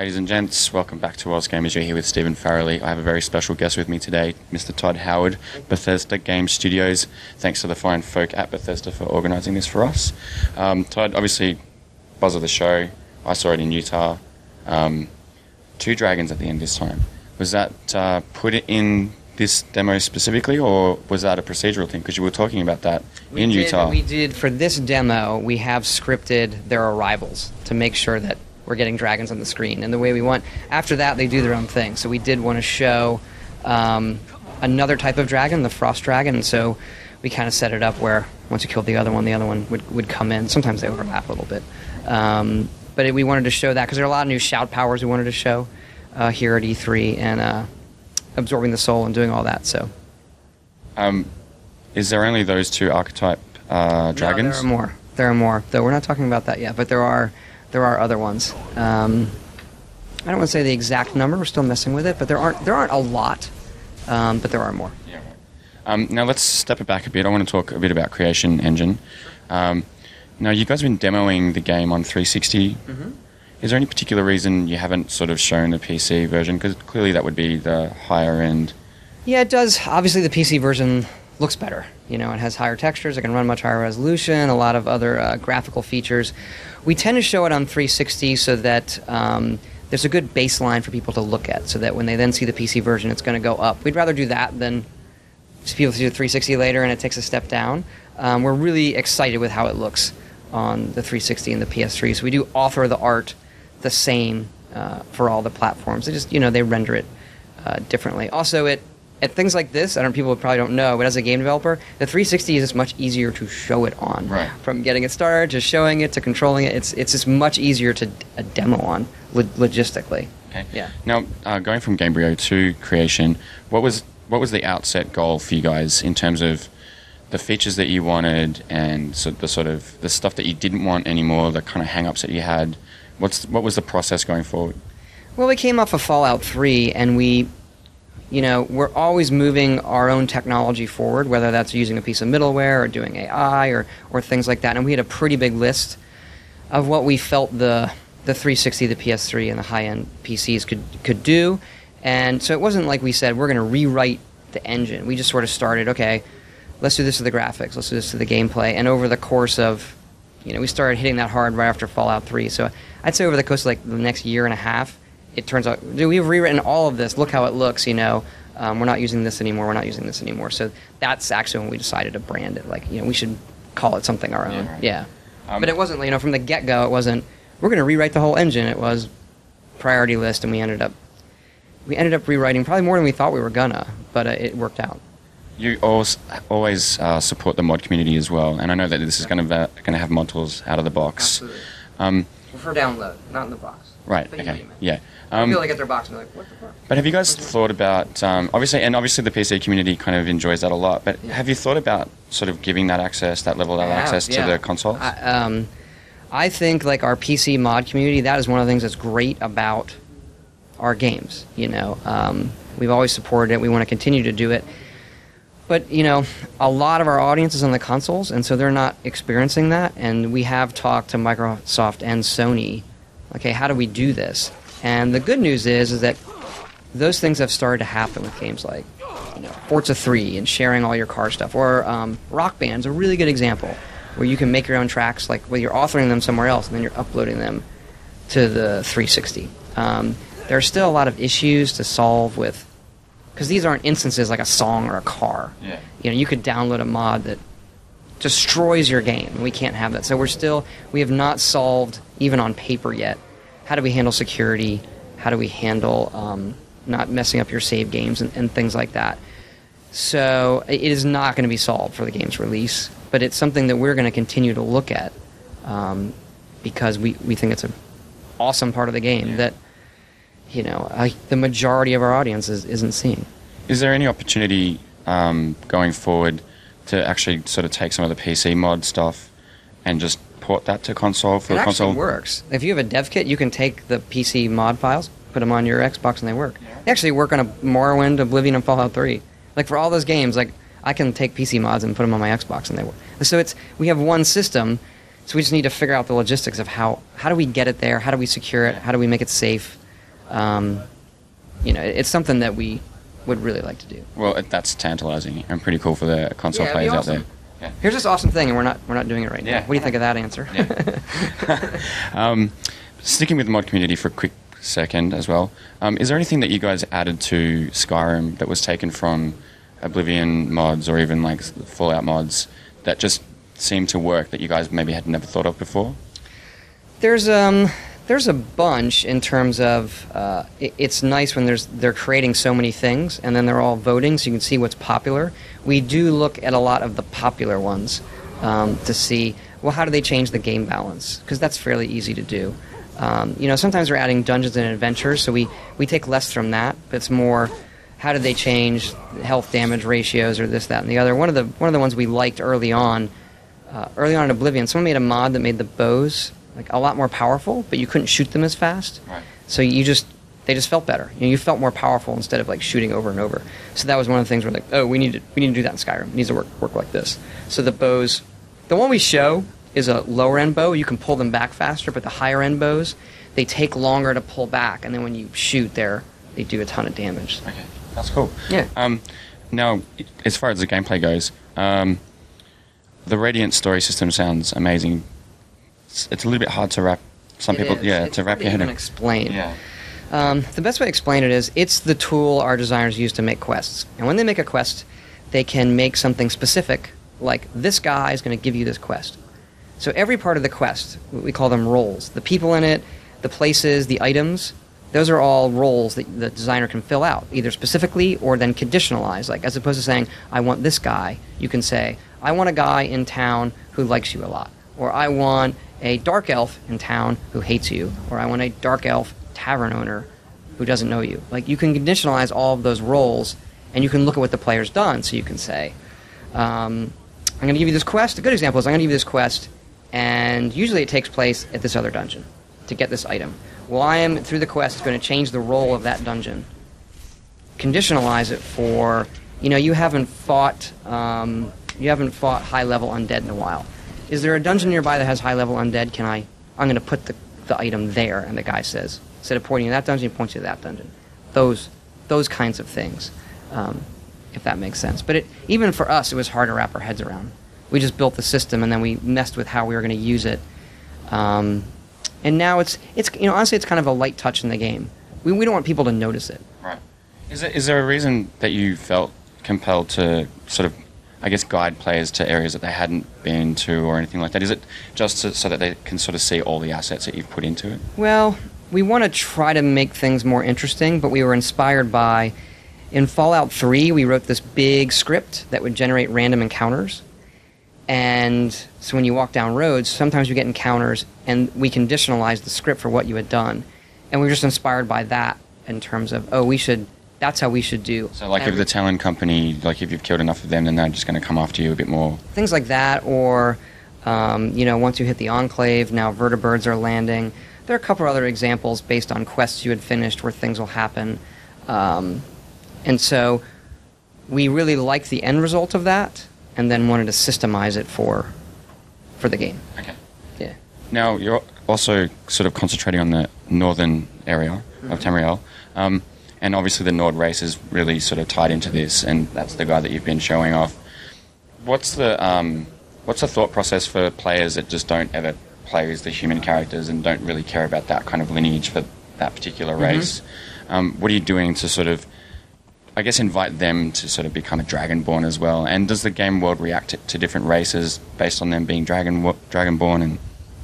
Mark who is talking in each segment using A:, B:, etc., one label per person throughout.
A: Ladies and gents, welcome back to AusGamers. You're here with Stephen Farrelly. I have a very special guest with me today, Mr. Todd Howard, Bethesda Game Studios. Thanks to the fine folk at Bethesda for organising this for us. Um, Todd, obviously, buzz of the show. I saw it in Utah. Um, two dragons at the end this time. Was that uh, put in this demo specifically, or was that a procedural thing? Because you were talking about that
B: We
A: in
B: did-
A: Utah.
B: We did for this demo. We have scripted their arrivals to make sure that we're getting dragons on the screen and the way we want. After that, they do their own thing. So we did want to show um, another type of dragon, the frost dragon. And so we kind of set it up where once you killed the other one, the other one would, would come in. Sometimes they overlap a little bit, um, but it, we wanted to show that because there are a lot of new shout powers we wanted to show uh, here at E3 and uh, absorbing the soul and doing all that. So
A: Um, is there only those two archetype uh, dragons?
B: No, there are more. There are more. Though we're not talking about that yet, but there are there are other ones. Um, I don't want to say the exact number. We're still messing with it, but there aren't there aren't a lot. Um, but there are more.
A: Yeah. Um, now let's step it back a bit. I want to talk a bit about Creation Engine. Um, now you guys have been demoing the game on 360.
B: Mm-hmm.
A: Is there any particular reason you haven't sort of shown the PC version? Because clearly that would be the higher end.
B: Yeah, it does. Obviously, the PC version looks better. You know, it has higher textures. It can run much higher resolution. A lot of other uh, graphical features. We tend to show it on 360 so that um, there's a good baseline for people to look at, so that when they then see the PC version, it's going to go up. We'd rather do that than just people see the 360 later and it takes a step down. Um, we're really excited with how it looks on the 360 and the PS3. So we do offer the art the same uh, for all the platforms. They just you know they render it uh, differently. Also, it at things like this, I don't people probably don't know, but as a game developer, the 360 is just much easier to show it on.
A: Right.
B: From getting it started to showing it to controlling it, it's it's just much easier to a demo on lo- logistically.
A: Okay.
B: Yeah.
A: Now, uh, going from Gamebryo to Creation, what was what was the outset goal for you guys in terms of the features that you wanted and so the sort of the stuff that you didn't want anymore, the kind of hang-ups that you had? What's what was the process going forward?
B: Well, we came off of Fallout 3, and we, you know, we're always moving our own technology forward, whether that's using a piece of middleware or doing AI or, or things like that. And we had a pretty big list of what we felt the the 360, the PS3, and the high-end PCs could could do. And so it wasn't like we said we're going to rewrite the engine. We just sort of started, okay, let's do this to the graphics, let's do this to the gameplay. And over the course of, you know, we started hitting that hard right after Fallout 3. So I'd say over the course of like the next year and a half, it turns out, dude, we've rewritten all of this. Look how it looks, you know. Um, we're not using this anymore. We're not using this anymore. So that's actually when we decided to brand it. Like, you know, we should call it something our own.
A: Yeah, right.
B: Yeah.
A: Um,
B: but it wasn't, you know, from the get go, it wasn't, we're going to rewrite the whole engine. It was priority list, and we ended up, we ended up rewriting probably more than we thought we were gonna, but uh, it worked out.
A: You always always uh, support the mod community as well, and I know that this is going to going to have mod tools out of the box. Um,
B: For download, not in the box.
A: right.
B: But you know what
A: Okay. Yeah. Um,
B: feel like get their box and they're like, what the fuck?
A: But have you guys thought about um, obviously, and obviously the PC community kind of enjoys that a lot. But
B: Yeah.
A: have you thought about sort of giving that access, that level of
B: have,
A: access to
B: yeah.
A: the consoles?
B: I, um, I think like our PC mod community, that is one of the things that's great about our games. You know, um, we've always supported it. We want to continue to do it. But you know, a lot of our audience is on the consoles, and so they're not experiencing that. And we have talked to Microsoft and Sony. Okay, how do we do this? And the good news is, is that those things have started to happen with games like you know Forza 3 and sharing all your car stuff, or um, Rock Band's a really good example where you can make your own tracks, like where you're authoring them somewhere else and then you're uploading them to the 360. Um, there are still a lot of issues to solve with because these aren't instances like a song or a car.
A: Yeah.
B: You know, you could download a mod that destroys your game. We can't have that. So we're still we have not solved even on paper yet. How do we handle security? How do we handle um, not messing up your save games and, and things like that? So it is not going to be solved for the game's release, but it's something that we're going to continue to look at um, because we, we think it's an awesome part of the game
A: Yeah.
B: that you know the majority of our audience is, isn't seeing.
A: Is there any opportunity um, going forward to actually sort of take some of the PC mod stuff and just port that to console for
B: it
A: the
B: actually
A: console?
B: works. If you have a dev kit, you can take the PC mod files, put them on your Xbox, and they work. They actually work on a Morrowind, Oblivion, and Fallout 3. Like for all those games, like I can take PC mods and put them on my Xbox, and they work. So it's we have one system, so we just need to figure out the logistics of how how do we get it there, how do we secure it, how do we make it safe. Um, you know, it's something that we would really like to do.
A: Well, that's tantalizing and pretty cool for the console
B: Yeah,
A: players
B: awesome.
A: out there. Yeah.
B: Here's this awesome thing, and we're not we're not doing it right
A: Yeah.
B: now. What do you think of that answer?
A: Um, sticking with the mod community for a quick second as well, um, is there anything that you guys added to Skyrim that was taken from Oblivion mods or even like Fallout mods that just seemed to work that you guys maybe had never thought of before?
B: There's um there's a bunch in terms of uh, it, it's nice when there's they're creating so many things and then they're all voting so you can see what's popular. We do look at a lot of the popular ones um, to see well how do they change the game balance because that's fairly easy to do. Um, you know sometimes we're adding dungeons and adventures so we we take less from that but it's more how did they change health damage ratios or this that and the other. One of the one of the ones we liked early on uh, early on in Oblivion, someone made a mod that made the bows like a lot more powerful, but you couldn't shoot them as fast.
A: Right.
B: So you just they just felt better. You know, you felt more powerful instead of like shooting over and over. So that was one of the things where like, oh, we need to we need to do that in Skyrim. It needs to work work like this. So the bows, the one we show is a lower end bow. You can pull them back faster, but the higher end bows, they take longer to pull back, and then when you shoot, there they do a ton of damage.
A: Okay, that's cool.
B: Yeah.
A: Um, now, as far as the gameplay goes, um, the Radiant story system sounds amazing. It's, it's a little bit hard to wrap. Some
B: It
A: people,
B: is.
A: yeah,
B: It's
A: to wrap your head around.
B: explain.
A: Yeah.
B: Um, the best way to explain it is it's the tool our designers use to make quests. And when they make a quest, they can make something specific, like this guy is going to give you this quest. So every part of the quest, we call them roles. The people in it, the places, the items, those are all roles that the designer can fill out, either specifically or then conditionalize. Like as opposed to saying, I want this guy, you can say, I want a guy in town who likes you a lot. Or I want a dark elf in town who hates you. Or I want a dark elf tavern owner who doesn't know you. Like you can conditionalize all of those roles, and you can look at what the player's done. So you can say, um, "I'm going to give you this quest." A good example is I'm going to give you this quest, and usually it takes place at this other dungeon to get this item. Well, I am through the quest is going to change the role of that dungeon, conditionalize it for you know you haven't fought um, you haven't fought high level undead in a while. Is there a dungeon nearby that has high level undead? Can I? I'm going to put the, the item there, and the guy says instead of pointing to that dungeon, he points you to that dungeon. Those those kinds of things, um, if that makes sense. But it, even for us, it was hard to wrap our heads around. We just built the system, and then we messed with how we were going to use it. Um, and now it's it's you know honestly it's kind of a light touch in the game. We, we don't want people to notice it.
A: Right. Is there, is there a reason that you felt compelled to sort of, I guess, guide players to areas that they hadn't been to or anything like that? Is it just so, so that they can sort of see all the assets that you've put into it?
B: Well, we want to try to make things more interesting, but we were inspired by in Fallout 3, we wrote this big script that would generate random encounters. And so when you walk down roads, sometimes you get encounters, and we conditionalize the script for what you had done. And we were just inspired by that in terms of, oh, we should, that's how we should do.
A: So, like, if the Talon Company, like, if you've killed enough of them, then they're just going to come after you a bit more.
B: things like that, or um, you know, once you hit the enclave, now vertibirds are landing. There are a couple other examples based on quests you had finished where things will happen, um, and so we really liked the end result of that, and then wanted to systemize it for for the game.
A: Okay.
B: Yeah.
A: Now, you're also sort of concentrating on the northern area of Tamriel. Um, and obviously, the Nord race is really sort of tied into this, and that's the guy that you've been showing off. What's the um, what's the thought process for players that just don't ever play as the human characters and don't really care about that kind of lineage for that particular race? Um, what are you doing to sort of, I guess, invite them to sort of become a dragonborn as well? And does the game world react to, to different races based on them being dragon dragonborn and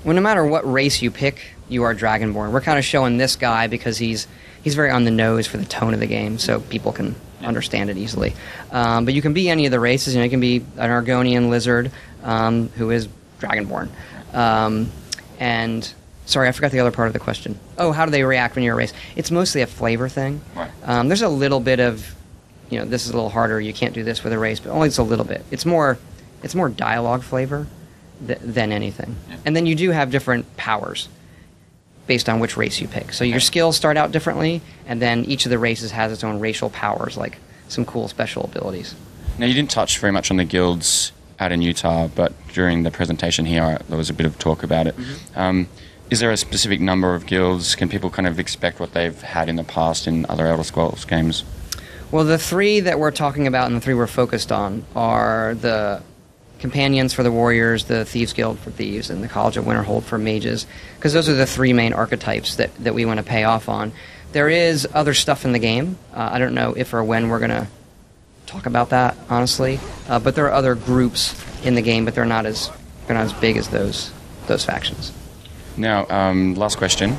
B: Well, no matter what race you pick, you are Dragonborn. We're kind of showing this guy because he's he's very on the nose for the tone of the game, so people can understand it easily. Um, but you can be any of the races. You know, you can be an Argonian lizard um, who is Dragonborn. Um, and sorry, I forgot the other part of the question. Oh, how do they react when you're a race? It's mostly a flavor thing.
A: Right.
B: Um, there's a little bit of, you know, this is a little harder. You can't do this with a race, but only it's a little bit. It's more, it's more dialogue flavor th- than anything.
A: Yeah.
B: And then you do have different powers based on which race you pick. So your skills start out differently, and then each of the races has its own racial powers, like some cool special abilities.
A: Now, you didn't touch very much on the guilds out in Utah, but during the presentation here, there was a bit of talk about it. Um, is there a specific number of guilds? Can people kind of expect what they've had in the past in other Elder Scrolls games?
B: Well, the three that we're talking about and the three we're focused on are the companions for the warriors, the thieves guild for thieves, and the college of winterhold for mages, because those are the three main archetypes that, that we want to pay off on. There is other stuff in the game. Uh, I don't know if or when we're going to talk about that, honestly, uh, but there are other groups in the game, but they're not as they're not as big as those those factions.
A: Now, um, last question,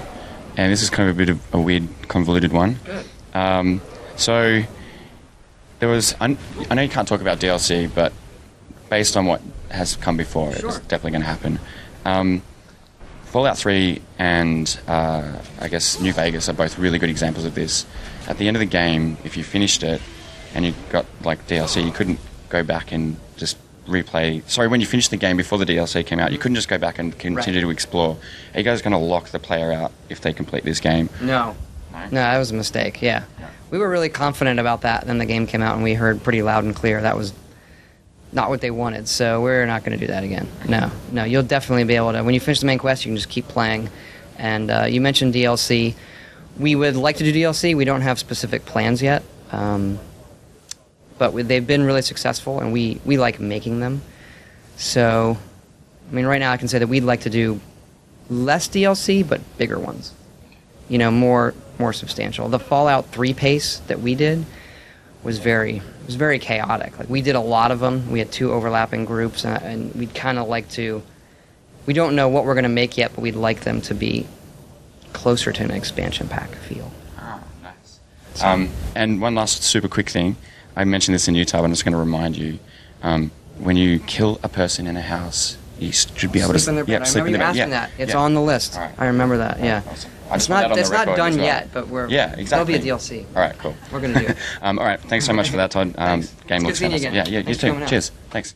A: and this is kind of a bit of a weird, convoluted one. Um, so, there was. I, I know you can't talk about DLC, but based on what has come before,
B: Sure.
A: it's definitely going to happen. Um, Fallout 3 and uh, I guess New Vegas are both really good examples of this. At the end of the game, if you finished it and you got like DLC, you couldn't go back and just replay. Sorry, when you finished the game before the DLC came out, you couldn't just go back and continue
B: Right.
A: to explore. Are you guys going to lock the player out if they complete this game?
B: No.
A: No?
B: No, that was a mistake. Yeah.
A: Yeah.
B: We were really confident about that. Then the game came out and we heard pretty loud and clear that was not what they wanted. So we're not going to do that again. No, no. You'll definitely be able to. When you finish the main quest, you can just keep playing. And uh, you mentioned DLC. We would like to do DLC. We don't have specific plans yet. Um, but we, they've been really successful, and we, we like making them. So, I mean, right now I can say that we'd like to do less DLC, but bigger ones you know, more more substantial. The Fallout 3 pace that we did was very was very chaotic. Like we did a lot of them. We had two overlapping groups, and, and we'd kind of like to. We don't know what we're going to make yet, but we'd like them to be closer to an expansion pack feel.
A: Oh, nice. Um, and one last super quick thing. I mentioned this in Utah, but I'm just going to remind you. Um, when you kill a person in a house, you should be able to
B: Sleep in bed.
A: yeah,
B: I remember you asking that. It's on the list.
A: All right.
B: I remember that. Yeah.
A: Awesome. I
B: It's
A: just put that
B: not.
A: on
B: It's not
A: record
B: done
A: well.
B: yet, but we're.
A: Yeah, exactly.
B: It'll be a DLC.
A: All right, cool.
B: We're gonna do it.
A: um, all right, thanks so much for that, Todd. Um,
B: Thanks.
A: game looks
B: good seeing you
A: fantastic.
B: again.
A: Yeah, yeah, you
B: Thanks for
A: too.
B: coming out.
A: Cheers. Thanks.